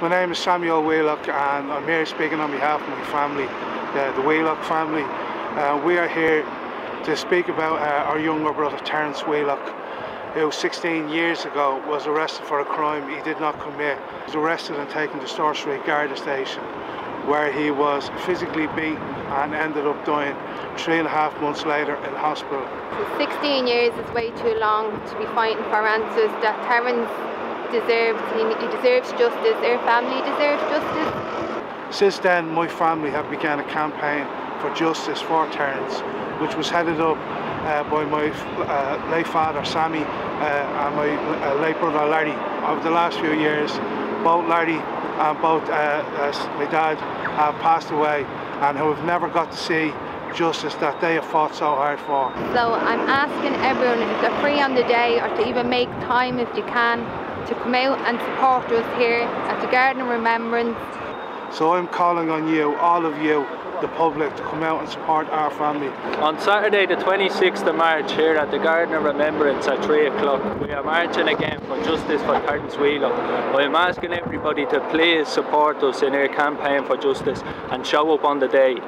My name is Samuel Wheelock and I'm here speaking on behalf of my family, uh, the Wheelock family. Uh, we are here to speak about uh, our younger brother Terence Wheelock who 16 years ago was arrested for a crime he did not commit. He was arrested and taken to Store Street Garda Station where he was physically beaten and ended up dying three and a half months later in hospital. 16 years is way too long to be fighting for answers that Terence deserves. He, he deserves justice. Their family deserves justice. Since then, my family have begun a campaign for justice for Terence, which was headed up uh, by my uh, late father Sammy uh, and my uh, late brother Larry. Over the last few years, both Larry and both uh, uh, my dad have passed away and who have never got to see justice that they have fought so hard for. So I'm asking everyone if they're free on the day or to even make time if you can to come out and support us here at the Garden of Remembrance. So I'm calling on you, all of you, the public to come out and support our family. On Saturday the 26th of March here at the Garden of Remembrance at 3 o'clock we are marching again for justice for Terence Wheelock. I am asking everybody to please support us in our campaign for justice and show up on the day.